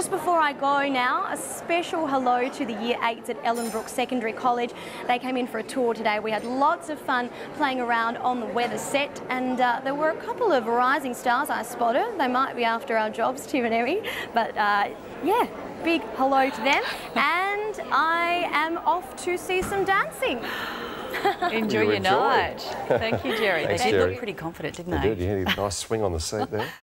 Just before I go now, a special hello to the Year 8s at Ellenbrook Secondary College. They came in for a tour today. We had lots of fun playing around on the weather set and uh, there were a couple of rising stars I spotted. They might be after our jobs, Tim and Emmy, but uh, yeah, big hello to them. and I am off to see some dancing. Enjoy You your enjoy. night. Thank you, Jerry. Thanks, they did Jerry. look pretty confident, didn't They they? did. You nice swing on the seat there.